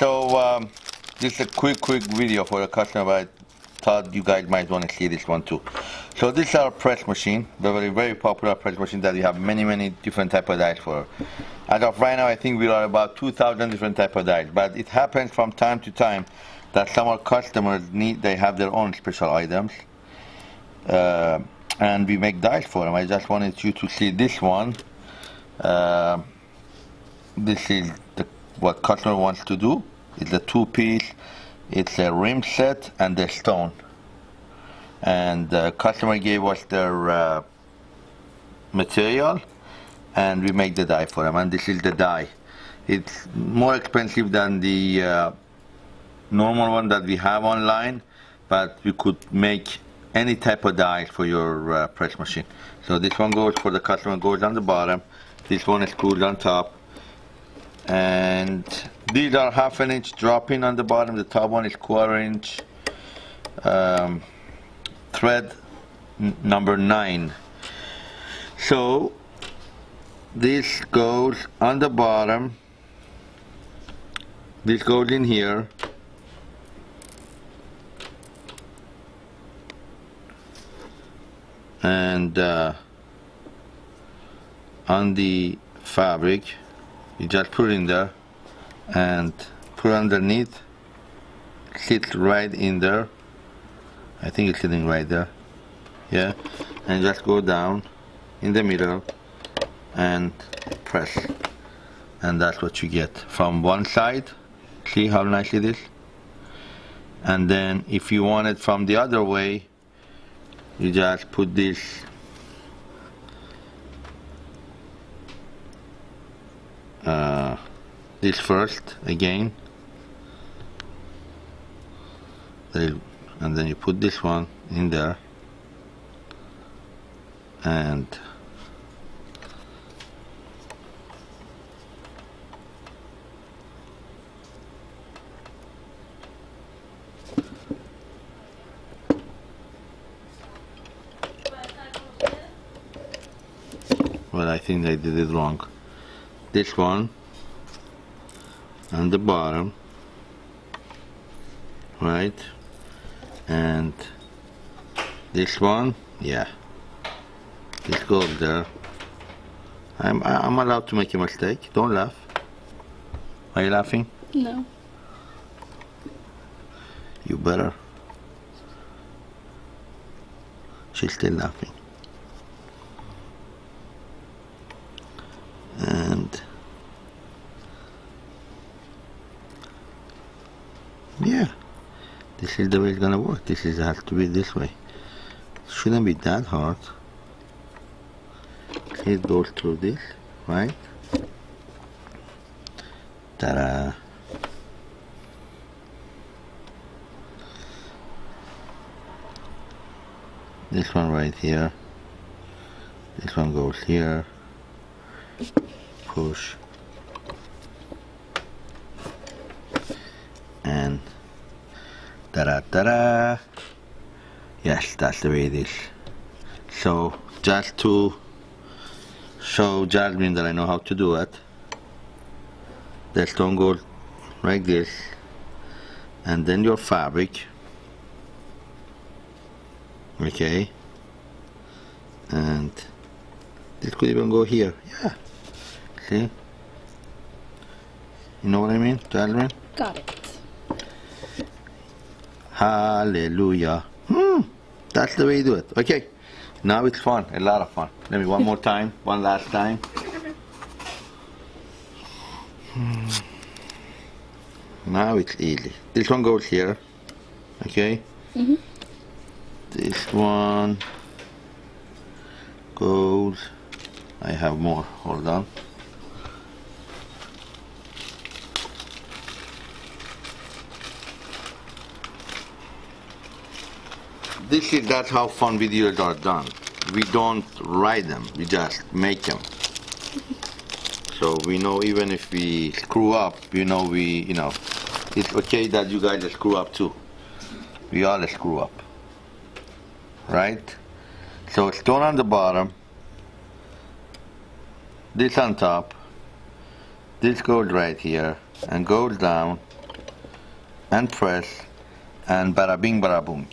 so um, is a quick, quick video for a customer, but I thought you guys might want to see this one too. So this is our press machine, the very, very popular press machine that we have many, many different type of dies for. As of right now, I think we are about 2,000 different type of dies, but it happens from time to time that some of our customers need, they have their own special items. Uh, and we make dies for them. I just wanted you to see this one. Uh, this is the, what customer wants to do. It's a two-piece. It's a rim set and a stone. And the customer gave us their uh, material, and we make the die for them. And this is the die. It's more expensive than the uh, normal one that we have online, but we could make any type of die for your uh, press machine. So this one goes for the customer goes on the bottom. This one is screwed on top. And these are half an inch drop-in on the bottom. The top one is quarter inch um, thread number nine. So this goes on the bottom. This goes in here. and uh, on the fabric you just put in there and put underneath sit right in there. I think it's sitting right there. Yeah and just go down in the middle and press. And that's what you get. From one side see how nice it is? And then if you want it from the other way you just put this this first again. And then you put this one in there. And but I think I did it wrong. This one on the bottom right? And this one yeah. This goes there. I'm I'm allowed to make a mistake. Don't laugh. Are you laughing? No. you better. She's still laughing and yeah this is the way it's gonna work. This is has to be this way. Shouldn't be that hard. It goes through this right? Ta-da. This one right here. This one goes here. Push. And da da da yes that's the way it is so just to show Jasmine that I know how to do it. The stone goes like this. And then your fabric. Okay. And this could even go here. Yeah. See? You know what I mean? Jasmine Got it. Hallelujah. Hmm. That's the way you do it. Okay. Now it's fun. A lot of fun. Let me one more time. One last time. Hmm. Now it's easy. This one goes here. Okay. Mhm. This one goes. I have more. Hold on. This is that's how fun videos are done. We don't write them, we just make them. So we know even if we screw up, you know we, you know, it's okay that you guys screw up too. We all screw up, right? So stone on the bottom, this on top, this goes right here and goes down and press and bada bing bada boom.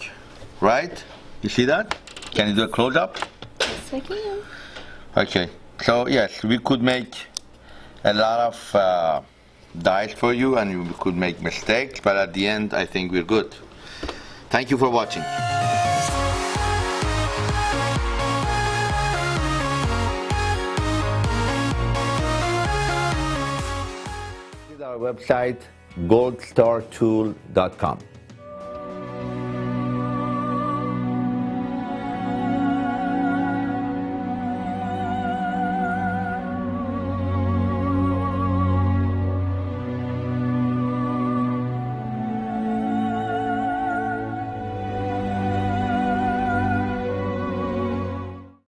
Right? You see that? Can you do a close up? Yes, I can. Okay. So yes, we could make a lot of uh, dice for you and we could make mistakes, but at the end I think we're good. Thank you for watching. Visit our website goldstartool.com.